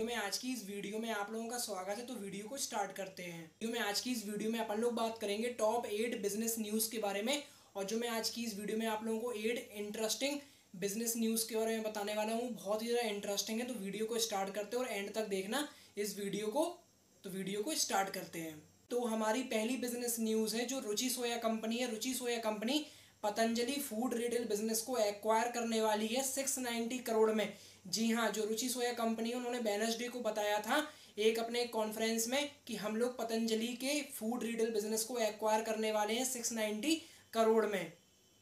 में आज की इस वीडियो में आप लोगों का स्वागत है तो वीडियो को स्टार्ट करते हैं। वीडियो में आज की इस वीडियो में अपन लोग बात करेंगे टॉप एट बिज़नेस न्यूज़ के बारे में, और जो मैं आज की इस वीडियो में आप लोगों को एट इंटरेस्टिंग बिज़नेस न्यूज़ के बारे में बताने वाला हूँ। बहुत ही ज़्यादा इंटरेस्टिंग है तो वीडियो को स्टार्ट करते हैं और एंड तक देखना इस वीडियो को। तो वीडियो को स्टार्ट करते हैं। तो हमारी पहली बिज़नेस न्यूज़ है, जो रुचि सोया कंपनी है। Ruchi Soya company Patanjali food retail business को एक्वायर करने वाली है 690 करोड़ में। जी हाँ जो रुचि सोया कंपनी है, उन्होंने वेनसडे को बताया था एक अपने कॉन्फ्रेंस में कि हम लोग पतंजलि के फ़ूड रिटेल बिज़नेस को एक्वायर करने वाले हैं 690 करोड़ में।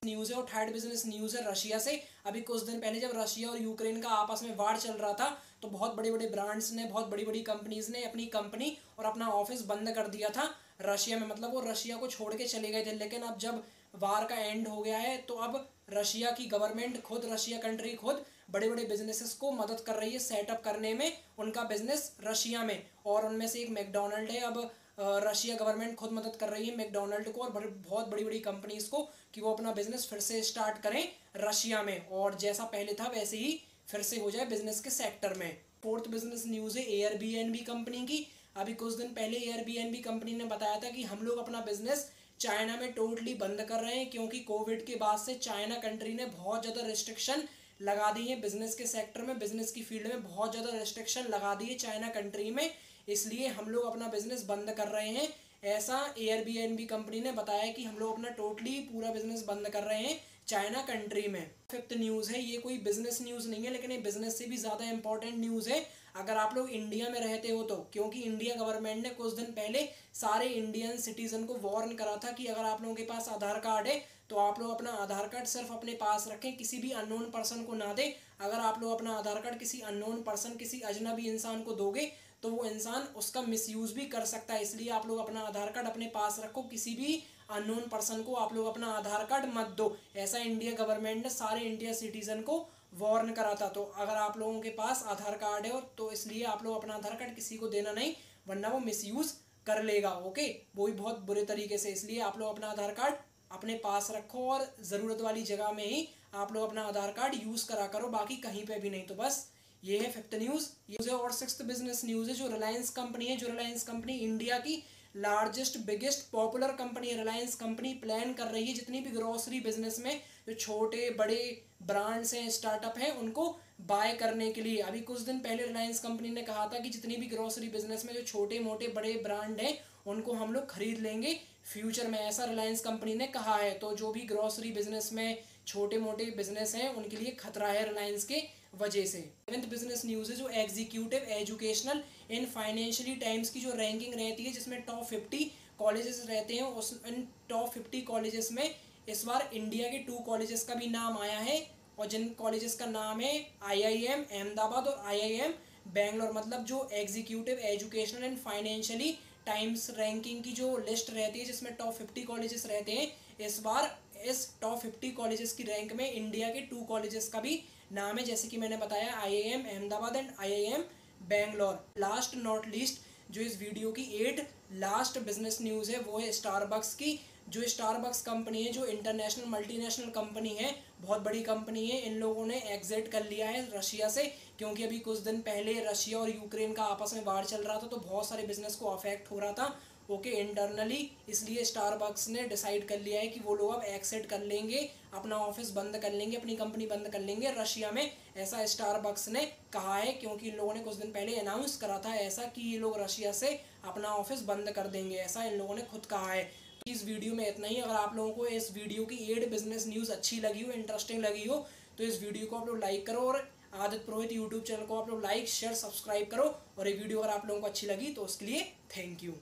न्यूज़ है, और थर्ड बिज़नेस न्यूज़ है रशिया से। अभी कुछ दिन पहले जब रशिया और यूक्रेन का आपस में वार चल रहा था तो बहुत बड़े बड़े ब्रांड्स ने, बहुत बड़ी बड़ी कंपनीज़ ने अपनी कंपनी और अपना ऑफ़िस बंद कर दिया था रशिया में। मतलब वो रशिया को छोड़ के चले गए थे, लेकिन अब जब वार का एंड हो गया है तो अब रशिया की गवर्नमेंट खुद, रशिया कंट्री खुद बड़े बड़े बिजनेसेस को मदद कर रही है सेटअप करने में, उनका बिज़नेस रशिया में। और उनमें से एक मैकडोनल्ड है, अब रशिया गवर्नमेंट खुद मदद कर रही है मैकडोनल्ड को और बहुत बड़ी बड़ी कंपनीज़ को कि वो अपना बिज़नेस फिर से स्टार्ट करें रशिया में। और जैसा पहले था, वैसे ही फिर से हो जाए बिज़नेस के सेक्टर में। फोर्थ बिज़नेस न्यूज़ है एयर कंपनी की। अभी कुछ दिन पहले एयर कंपनी ने बताया था कि हम लोग अपना बिज़नेस चाइना में टोटली बंद कर रहे हैं क्योंकि कोविड के बाद से चाइना कंट्री ने बहुत ज़्यादा रिस्ट्रिक्शन लगा दी है। बिज़नेस के सेक्टर में बिज़नेस की फ़ील्ड में बहुत ज़्यादा रिस्ट्रिक्शन लगा दी है चाइना कंट्री में। इसलिए हम लोग अपना बिज़नेस बंद कर रहे हैं। ऐसा एयर कंपनी ने बताया कि हम लोग अपना टोटली पूरा बिज़नेस बंद कर रहे हैं चाइना कंट्री में। फिफ्थ न्यूज़ है, ये कोई बिज़नेस न्यूज़ नहीं है, लेकिन ये बिज़नेस से भी ज़्यादा इंपॉर्टेंट न्यूज़ है। अगर आप लोग इंडिया में रहते हो तो क्योंकि इंडिया गवर्नमेंट ने कुछ दिन पहले सारे इंडियन सिटीजन को वार्न करा था कि अगर आप लोगों के पास आधार कार्ड है तो आप लोग अपना आधार कार्ड सिर्फ़ अपने पास रखें, किसी भी अननोन पर्सन को ना दें। अगर आप लोग अपना आधार कार्ड किसी अननोन पर्सन किसी अजनबी इंसान को दोगे तो वो इंसान उसका मिसयूज़ भी कर सकता है। इसलिए आप लोग अपना आधार कार्ड अपने पास रखो, किसी भी अननोन पर्सन को आप लोग अपना आधार कार्ड मत दो। ऐसा इंडिया गवर्नमेंट ने सारे इंडिया सिटीजन को वार्न करा था तो अगर आप लोगों के पास आधार कार्ड है तो इसलिए आप लोग अपना आधार कार्ड किसी को देना नहीं, वरना वो मिसयूज़ कर लेगा ओके वो भी बहुत बुरे तरीके से। इसलिए आप लोग अपना आधार कार्ड अपने पास रखो और ज़रूरत वाली जगह में ही आप लोग अपना आधार कार्ड यूज़ करा करो, बाकी कहीं पे भी नहीं। तो बस ये है फिफ्थ न्यूज़ ये और सिक्स बिज़नेस न्यूज़ है, जो रिलायंस कंपनी है, जो रिलायंस कंपनी इंडिया की largest biggest popular company Reliance company plan कर रही है। जितनी भी ग्रोसरी बिज़नेस में जो छोटे, बड़े ब्रांड्स हैं स्टार्टअप हैं, उनको बाय करने के लिए। अभी कुछ दिन पहले रिलायंस कंपनी ने कहा था कि जितनी भी ग्रोसरी बिज़नेस में जो छोटे, मोटे, बड़े ब्रांड हैं, उनको हम लोग खरीद लेंगे फ्यूचर में। ऐसा रिलायंस कंपनी ने कहा है। तो जो भी ग्रोसरी बिज़नेस में छोटे, मोटे बिज़नेस हैं, उनके लिए खतरा है रिलायंस के। वजह से। सेवेंथ बिज़नेस न्यूज़ है जो executive educational in financially Times की जो रैंकिंग रहती है, जिसमें टॉप फिफ्टी कॉलेजेस रहते हैं, उस, इन टॉप फिफ्टी कॉलेजेस में इस बार इंडिया के टू कॉलेजेस का भी नाम आया है और जिन कॉलेजेस का नाम है आईआईएम अहमदाबाद और आईआईएम बेंगलोर मतलब जो executive educational and financially Times ranking की जो लिस्ट रहती है, जिसमें टॉप फिफ्टी कॉलेजेस रहते हैं, इस बार इस टॉप फिफ्टी कॉलेजेस की रैंक में इंडिया के टू कॉलेजेस का भी नाम है, जैसे कि मैंने बताया IIM Ahmedabad and IIM Bangalore last not least जो इस वीडियो की एट लास्ट बिज़नेस न्यूज़ है, वो है स्टारबक्स की, जो स्टारबक्स कंपनी है, जो इंटरनेशनल मल्टीनेशनल कंपनी है, बहुत बड़ी कंपनी है, इन लोगों ने एग्जिट कर लिया है रशिया से, क्योंकि अभी कुछ दिन पहले रशिया और यूक्रेन का आपस में वार चल रहा था तो बहुत सारे बिज़नेस को अफेक्ट हो रहा था ओके इंटरनली इसलिए स्टारबक्स ने डिसाइड कर लिया है कि वो लोग अब एक्सेट कर लेंगे, अपना ऑफ़िस बंद कर लेंगे, अपनी कंपनी बंद कर लेंगे। रशिया में ऐसा स्टारबक्स ने कहा है, क्योंकि इन लोगों ने कुछ दिन पहले अनाउंस करा था ऐसा कि ये लोग रशिया से अपना ऑफ़िस बंद कर देंगे, ऐसा इन लोगों ने खुद कहा है। इस वीडियो में इतना ही, अगर आप लोगों को इस वीडियो की एड बिज़नेस न्यूज़ अच्छी लगी हो इंटरेस्टिंग लगी हो तो इस वीडियो को आप लोग लाइक करो और आदित्य पुरोहित यूट्यूब चैनल को आप लोग लाइक शेयर सब्सक्राइब करो। और ये वीडियो अगर आप लोगों को अच्छी लगी तो उसके लिए थैंक यू